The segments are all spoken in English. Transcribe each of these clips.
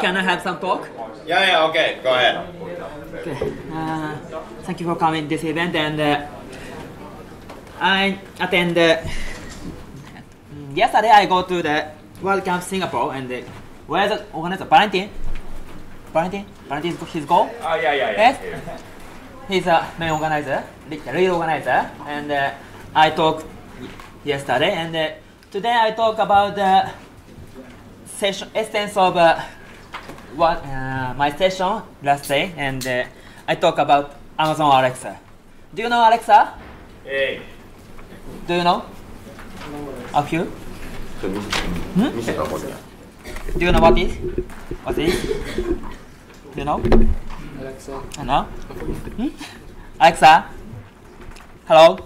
Can I have some talk? Yeah, yeah, okay, go ahead. Okay. Uh, thank you for coming this event and uh, I attend uh, yesterday I go to the WordCamp Singapore and uh, where the organizer Valentin Valentin Valentin is his goal Oh, yeah, yeah, yeah. yes he's a main organizer the lead organizer and uh, I talked yesterday and uh, today I talk about the session essence of uh, what uh, my session last day, and uh, I talk about Amazon Alexa. Do you know Alexa? Hey. Do you know? A few. Hmm? Do you know what is? What is? Do you know? Alexa. I know. Hmm? Alexa. Hello.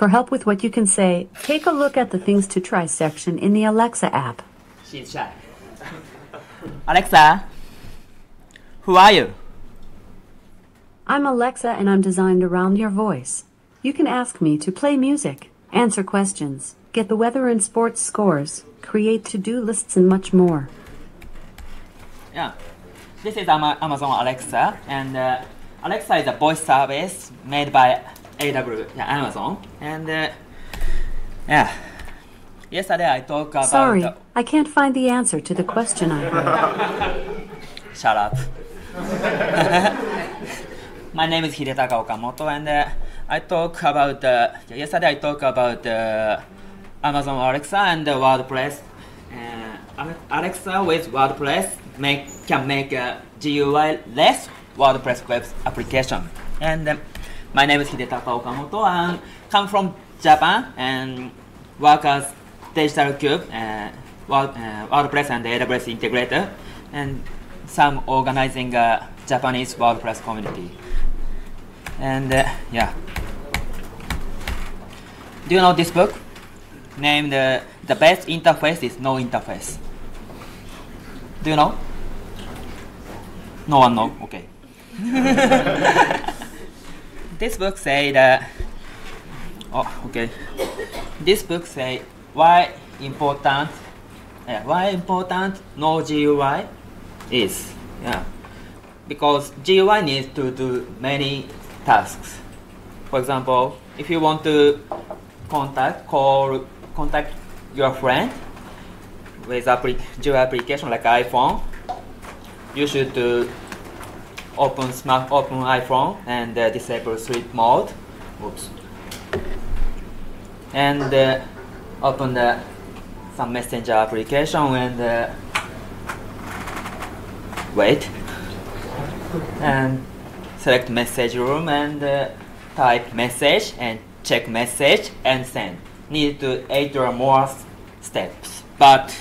For help with what you can say, take a look at the Things to Try section in the Alexa app. She's shy. Alexa? Who are you? I'm Alexa and I'm designed around your voice. You can ask me to play music, answer questions, get the weather and sports scores, create to do lists, and much more. Yeah. This is Amazon Alexa, and uh, Alexa is a voice service made by AW, yeah, Amazon. And uh, yeah, yesterday I talked about. Sorry, the- I can't find the answer to the question I heard. Shut up. My name is Hidetaka Okamoto, and uh, I talk about uh, yesterday. I talk about uh, Amazon Alexa and uh, WordPress. Uh, Alexa with WordPress make can make a GUI less WordPress web application. And um, my name is Hidetaka Okamoto, and come from Japan and work as Digital Cube, uh, uh, WordPress and AWS integrator, and some organizing a Japanese WordPress community. And uh, yeah. Do you know this book? Named uh, The Best Interface is No Interface. Do you know? No one know? Okay. this book say that oh okay. This book say why important yeah, why important no GUI is yeah because GUI needs to do many tasks. For example, if you want to contact call contact your friend with appli- GUI application like iPhone, you should uh, open smart open iPhone and uh, disable sleep mode. Oops. And uh, open the some messenger application and uh, wait and select message room and uh, type message and check message and send. Need to eight or more steps, but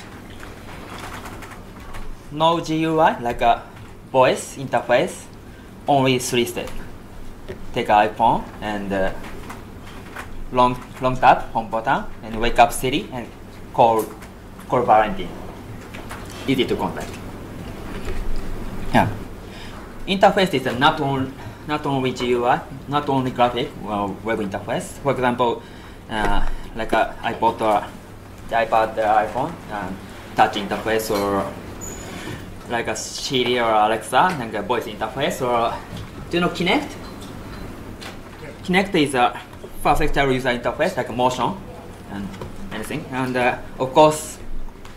no GUI like a voice interface, only three steps. Take a iPhone and uh, long long tap home button and wake up Siri and call call Valentine. Easy to contact. Yeah interface is not only not only GUI, not only graphic well, web interface. For example, uh, like uh, I bought uh, the iPad, the iPhone, um, touch interface, or like a Siri or Alexa, like a voice interface, or do you know Kinect? Kinect is a perfect user interface, like a motion and anything, and uh, of course,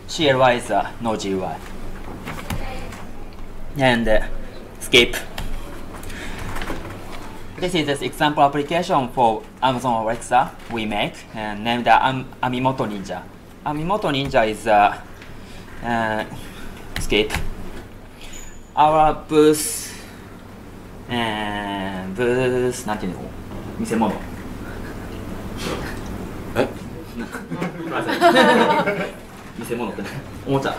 CLI is uh, no GUI. And uh, skip. This is the example application for Amazon Alexa we make and named uh, Am- Amimoto Ninja. Amimoto Ninja is uh, uh, skip Our booth, uh, booth なんていうの見せ物え見せ物っておもちゃ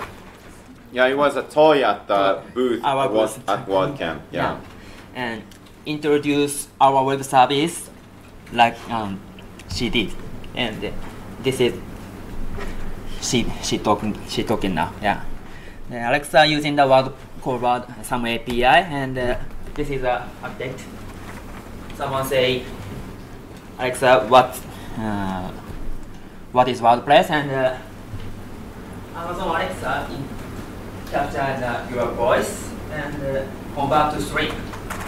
Yeah, it was a toy at the booth Our wa- booth. at WordCamp. Yeah. and introduce our web service like um, she did and uh, this is she she talking she talking now yeah Uh, Alexa using the word word some API and uh, this is a update someone say Alexa what uh, what is WordPress and uh, Amazon Alexa in capture the, your voice and uh, convert to string.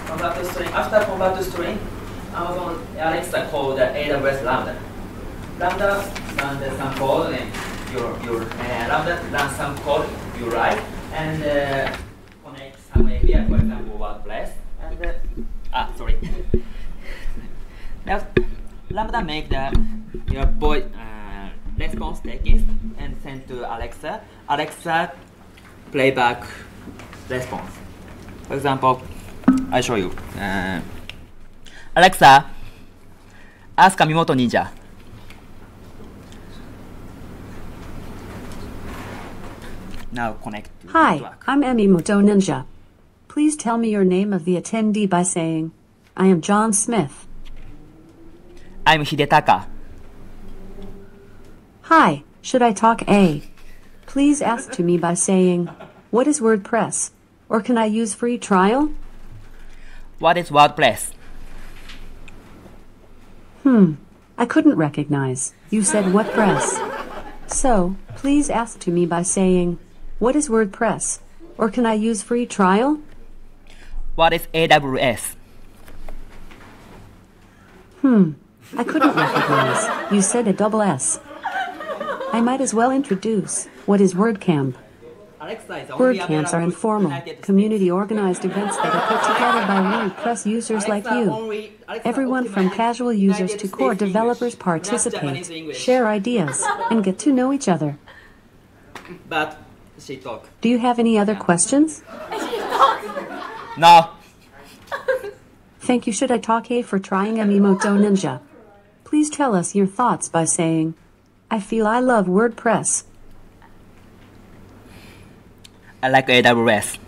Convert to string. After convert to string, Amazon Alexa called the AWS Lambda. Lambda runs some code and your your uh, Lambda runs some code you write and connect some API, for example WordPress. And uh, ah, sorry. now, Lambda make the your voice uh, response text and send to Alexa. Alexa playback response. For example, I show you. Uh, Alexa, ask Amimoto Ninja. Now connect to Hi. I'm Amimoto Ninja. Please tell me your name of the attendee by saying, I am John Smith. I'm Hidetaka. Hi, Hidetaka? Please ask to me by saying, What is WordPress? Or can I use free trial? What is WordPress? Hmm, I couldn't recognize. You said WordPress. So, please ask to me by saying, What is WordPress? Or can I use free trial? What is AWS? Hmm, I couldn't recognize. You said a double S. I might as well introduce what is WordCamp. Alexa is only WordCamps are informal, community organized events that are put together by WordPress users like you. Everyone from casual users to core developers participate, share ideas, and get to know each other. But she talk. Do you have any other questions? No. Thank you. Hidetaka for trying Amimoto Ninja? Please tell us your thoughts by saying, I feel I love WordPress. I like AWS.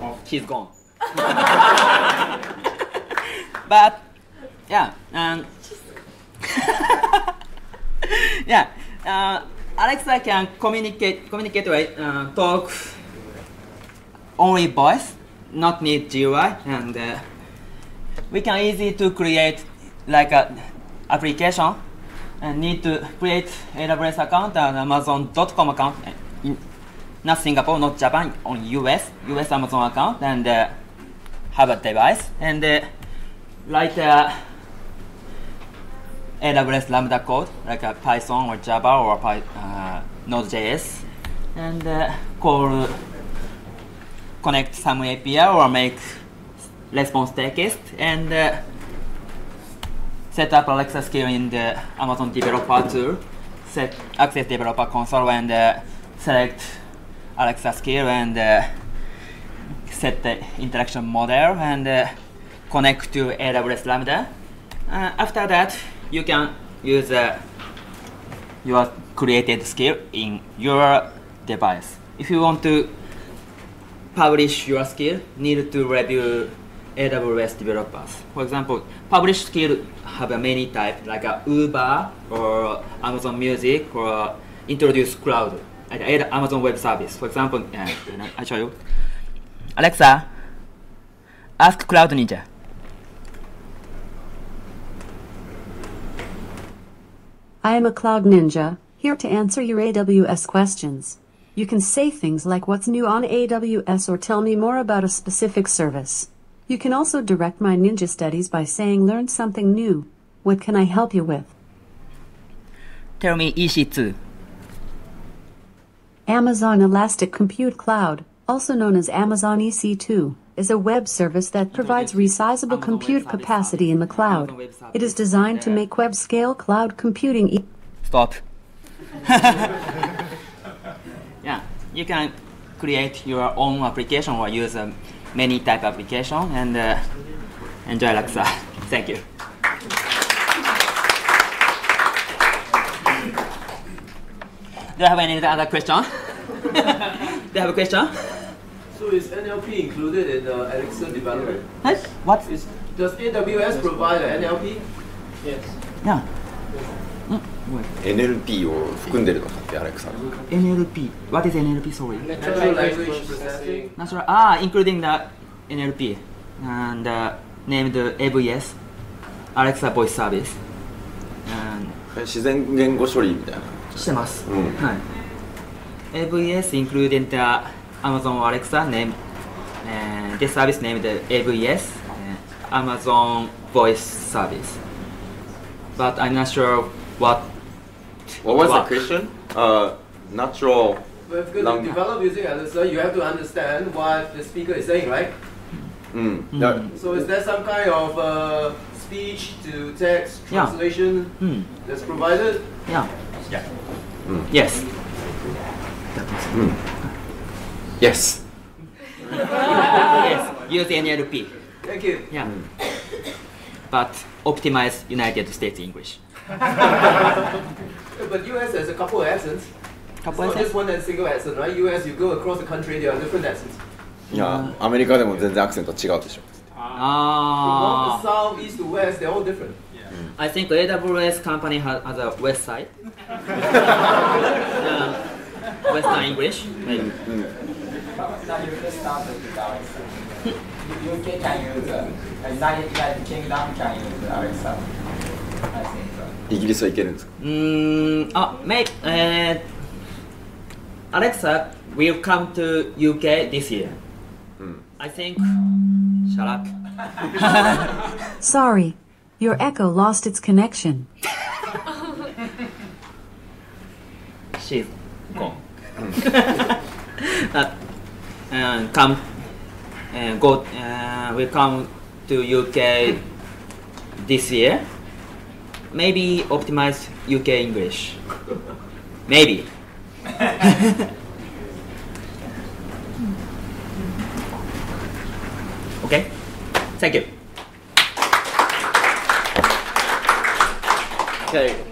oh, she's gone. but yeah, um, yeah. Uh, Alexa can communicate, communicate? Uh, talk only voice, not need GUI, and uh, we can easy to create like a application and need to create AWS account and Amazon.com account in not Singapore, not Japan, only US, US Amazon account and uh, have a device and uh, write uh, AWS Lambda code like a Python or Java or uh, Node.js and uh, call connect some API or make response text. And uh, set up Alexa skill in the Amazon developer tool, set access developer console and uh, select Alexa skill and uh, set the interaction model and uh, connect to AWS Lambda. Uh, after that, you can use uh, your created skill in your device. If you want to publish your skill, need to review AWS developers. For example, publish skill have a many type like Uber or Amazon Music or introduce cloud, like Amazon Web Service. For example, uh, I show you. Alexa, ask Cloud Ninja. I am a cloud ninja, here to answer your AWS questions. You can say things like what's new on AWS or tell me more about a specific service. You can also direct my ninja studies by saying learn something new. What can I help you with? Tell me EC2. Amazon Elastic Compute Cloud, also known as Amazon EC2, is a web service that provides resizable compute capacity in the cloud. Amazon Web Service. It is designed to make web scale cloud computing e- Stop. yeah, you can create your own application or use a many type application and uh, enjoy Alexa. Thank you. Do you have any other question? Do you have a question? So is NLP included in the Alexa development? Huh? What? Is, does AWS provide an NLP? Yes. Yeah. NLP を含んでるのかってアレクサ NLP. What is NLP? Sorry. Natural language processing. Natural. Ah, including the NLP and uh, named AVS, Alexa Voice Service. And 自然言語処理みたいなしてます。うんはい。AVS including the Amazon Alexa name this service named AVS, Amazon Voice Service. But I'm not sure what. What was what? the question? Uh, natural. Well, if you develop using Alexa, you have to understand what the speaker is saying, right? Mm. Mm. So is there some kind of uh, speech to text translation yeah. mm. that's provided? Yeah. Yeah. Yes. Hmm. Yes yes. Use NLP. Thank you. Yeah. But optimize United States English. But US has a couple of accents. Couple It's not accents? just one that single accent, right? US, you go across the country, there are different accents. いやアメリカでも全然アクセント違うでしょ Ah. From north to south, east to west, they're all different. I think AWS company has, has a west side. um, Western English, maybe. UK started with Alexa. UK can use uh, United, United Kingdom can use Alexa. I think. uh, イギリスはいけるんですか Mm, oh, maybe. Uh, Alexa will come to UK this year. I think. Shut up. Sorry. Your echo lost its connection. She's gone. uh, uh, come. and go. Uh, will come to UK this year. Maybe optimize UK English. Maybe. okay. Thank you. Okay